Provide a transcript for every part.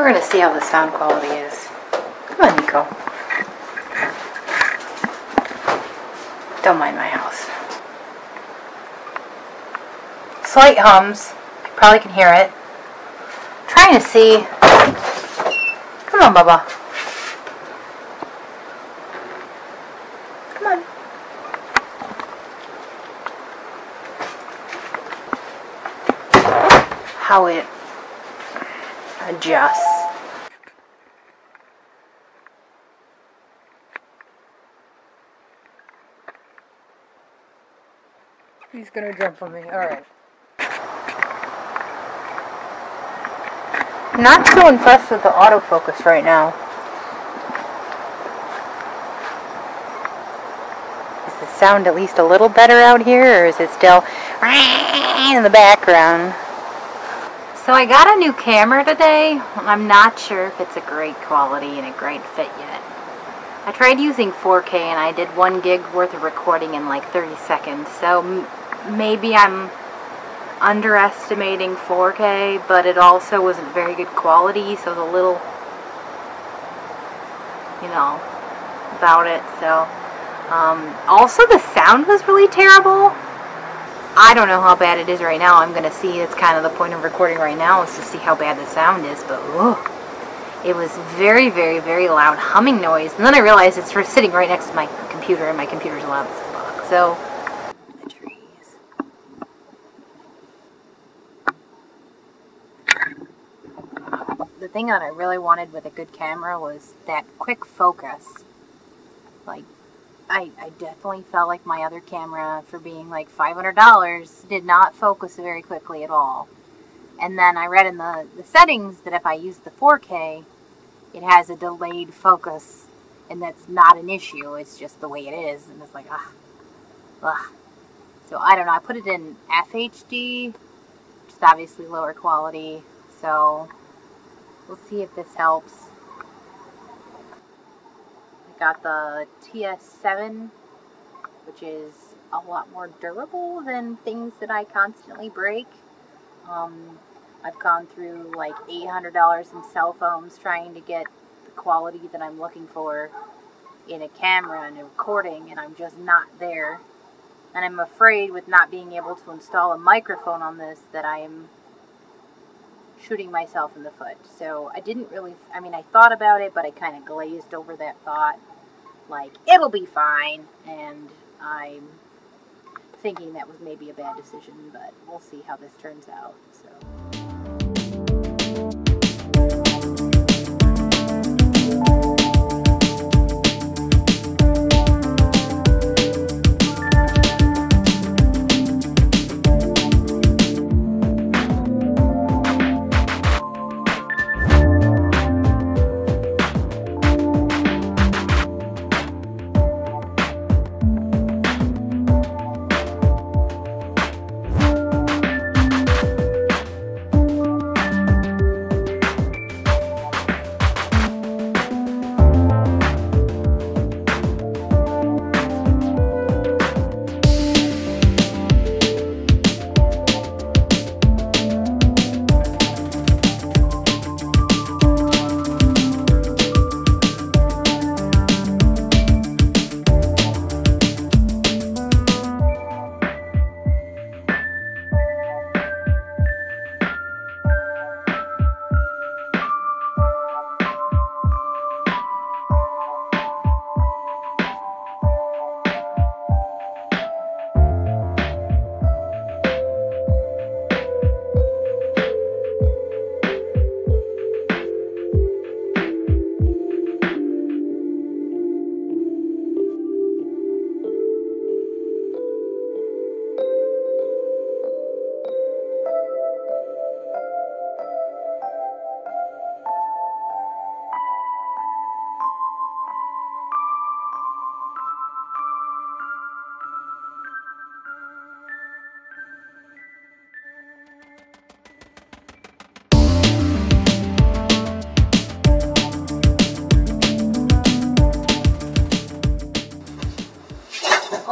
We're going to see how the sound quality is. Come on, Nico. Don't mind my house. Slight hums. You probably can hear it. Trying to see. Come on, Bubba. Come on. How it adjusts. He's gonna jump on me. Alright. Not so impressed with the autofocus right now. Is the sound at least a little better out here, or is it still in the background? So I got a new camera today. I'm not sure if it's a great quality and a great fit yet. I tried using 4K and I did one gig worth of recording in like 30 seconds. So maybe I'm underestimating 4K, but it also wasn't very good quality, so it was a little, you know, about it. So, um, also the sound was really terrible. I don't know how bad it is right now. I'm going to see, it's kind of the point of recording right now, is to see how bad the sound is, but. It was very, very, very loud humming noise, and then I realized it's sitting right next to my computer, and my computer's loud as fuck. So, the trees. The thing that I really wanted with a good camera was that quick focus. Like, I, I definitely felt like my other camera, for being like $500, did not focus very quickly at all. And then I read in the, the settings that if I use the 4K, it has a delayed focus, and that's not an issue. It's just the way it is, and it's like, ah, ugh. So I don't know. I put it in FHD, which is obviously lower quality. So we'll see if this helps. I got the TS7, which is a lot more durable than things that I constantly break. Um, I've gone through like $800 in cell phones trying to get the quality that I'm looking for in a camera and a recording, and I'm just not there. And I'm afraid with not being able to install a microphone on this that I am shooting myself in the foot. So I didn't really, I mean, I thought about it, but I kind of glazed over that thought. Like, it'll be fine. And I'm thinking that was maybe a bad decision, but we'll see how this turns out. So.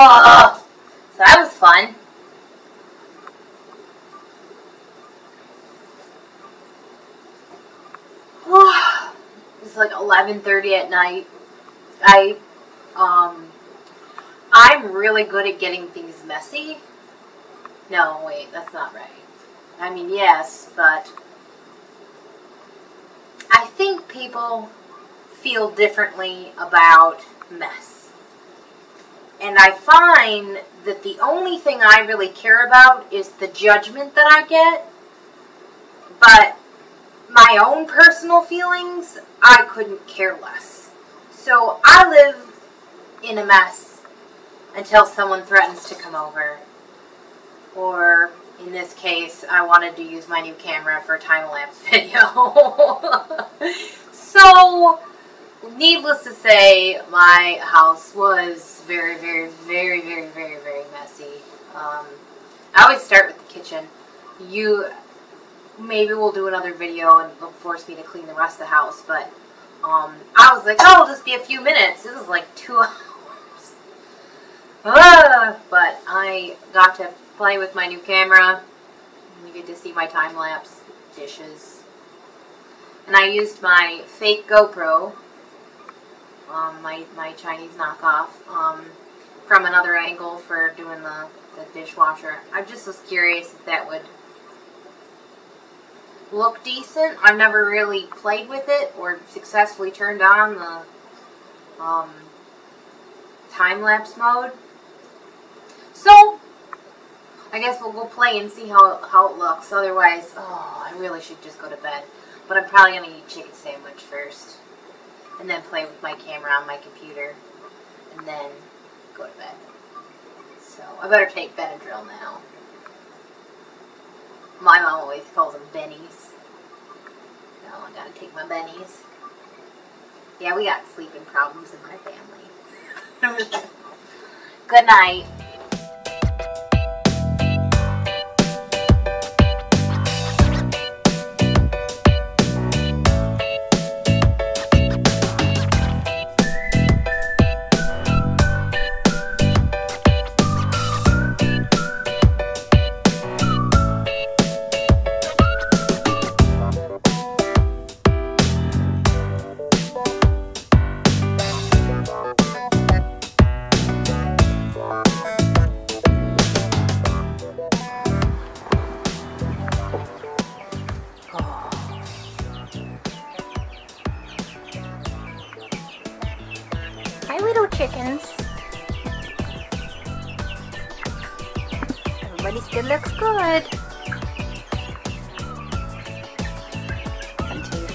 So that was fun. It's like 11:30 at night. I um I'm really good at getting things messy. No, wait, that's not right. I mean, yes, but I think people feel differently about mess. And I find that the only thing I really care about is the judgment that I get. But my own personal feelings, I couldn't care less. So I live in a mess until someone threatens to come over. Or in this case, I wanted to use my new camera for a time-lapse video. so, needless to say, my house was very, very, very, very, very, very messy. Um, I always start with the kitchen. You, maybe we'll do another video and it'll force me to clean the rest of the house, but um, I was like, oh, it'll just be a few minutes. It was like two hours. Ah, but I got to play with my new camera. You get to see my time-lapse dishes. And I used my fake GoPro, um, my, my Chinese knockoff, um, from another angle for doing the, the dishwasher. I just was curious if that would look decent. I've never really played with it or successfully turned on the um, time-lapse mode. So, I guess we'll go play and see how, how it looks. Otherwise, oh, I really should just go to bed. But I'm probably going to eat chicken sandwich first. And then play with my camera on my computer. And then go to bed. So, I better take Benadryl now. My mom always calls them bennies. No, I gotta take my bennies. Yeah, we got sleeping problems in my family. Good night.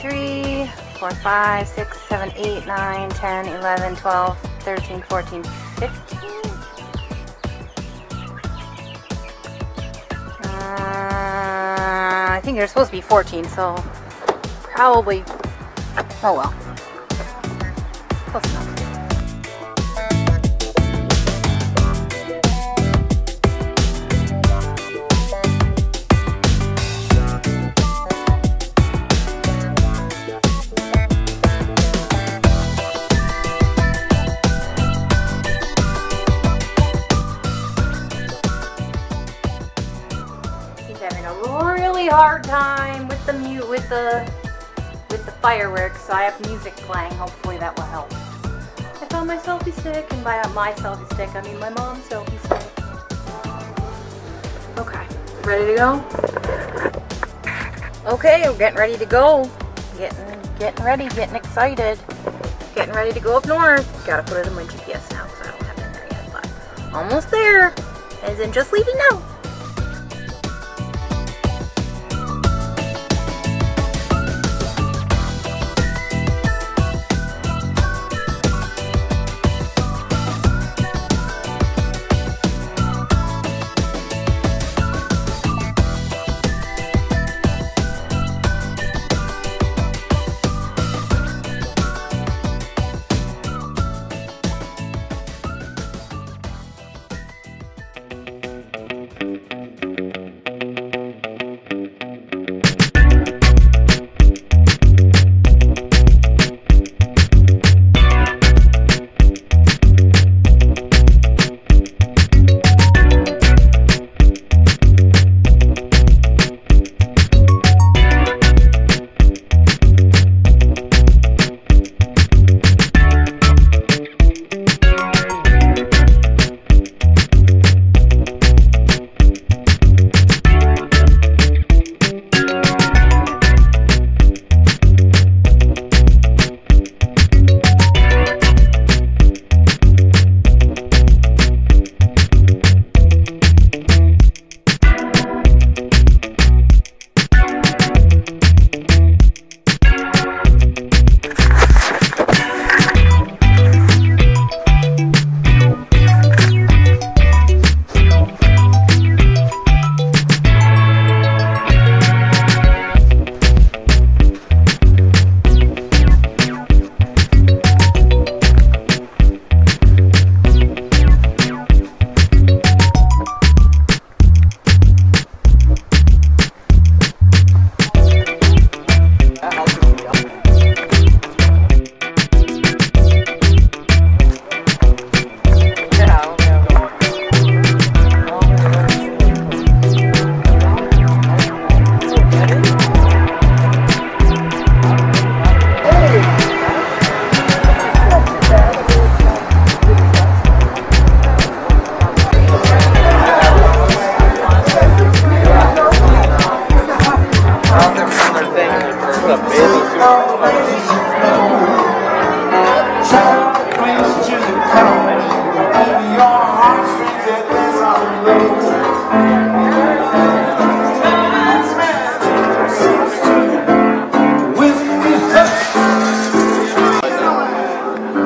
Three, four, five, six, seven, eight, nine, ten, eleven, twelve, thirteen, fourteen, fifteen. Uh, I think there's supposed to be 14, so probably. Oh well. With the with the fireworks, so I have music playing. Hopefully that will help. I found my selfie stick, and by my selfie stick, I mean my mom's selfie stick. Okay, ready to go? Okay, we're getting ready to go. Getting getting ready, getting excited. Getting ready to go up north. Gotta put it in my GPS now because I don't have it in there yet, but almost there. As in just leaving now.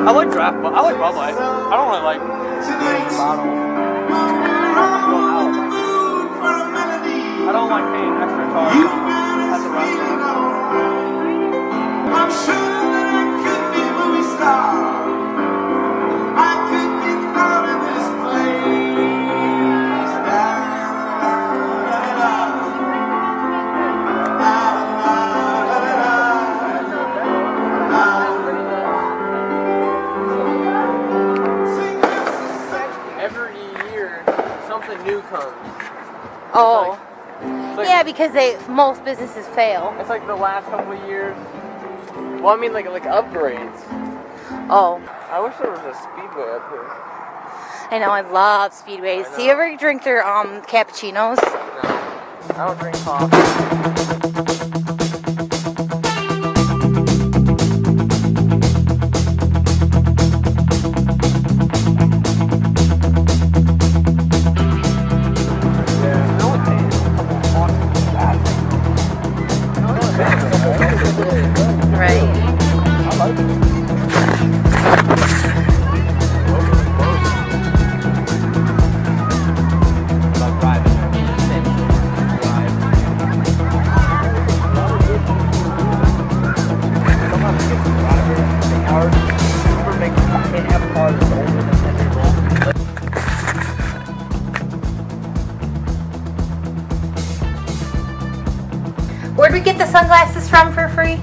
I like draft, but I like Bud Light. I don't really like bottle. I don't like paying extra charge at the restaurant. I'm sure that I could be a movie star. Something new comes. Oh. It's like, Yeah, because they most businesses fail. It's like the last couple of years. Well, I mean, like like upgrades. Oh. I wish there was a speedway up here. I know, I love speedways. I Do you ever drink their um cappuccinos? No, I don't drink coffee. Where'd we get the sunglasses from for free?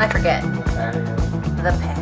I forget. The.